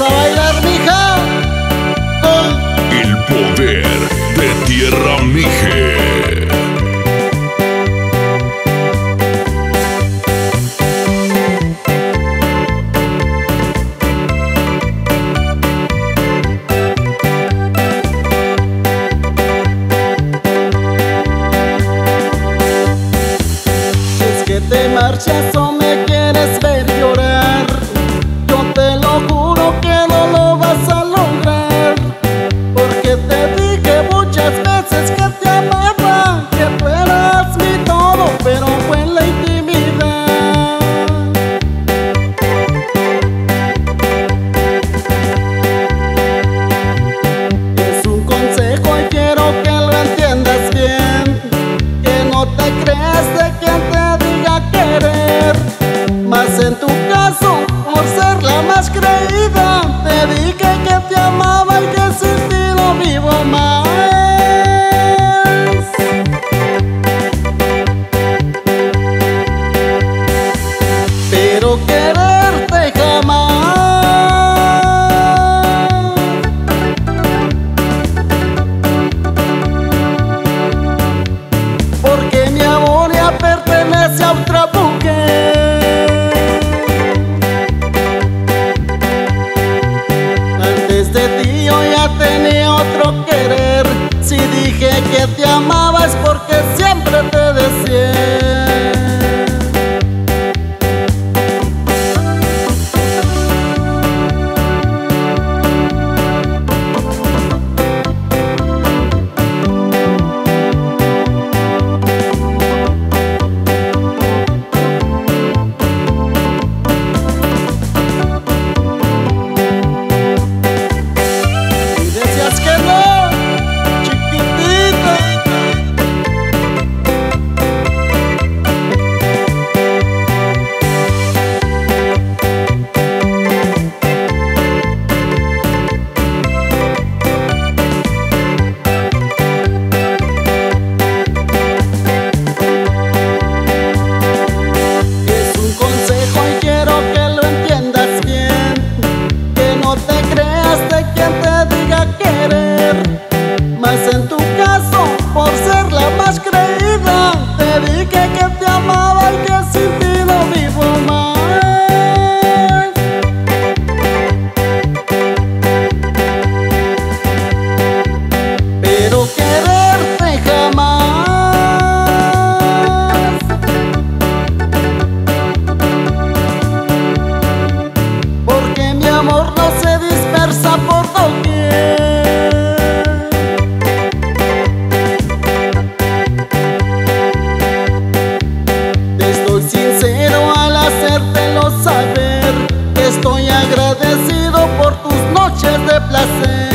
A bailar, mija. El poder de Tierra Mije. marchas tu if your mind por Estoy sincero al hacértelo saber. Estoy agradecido por tus noches de placer.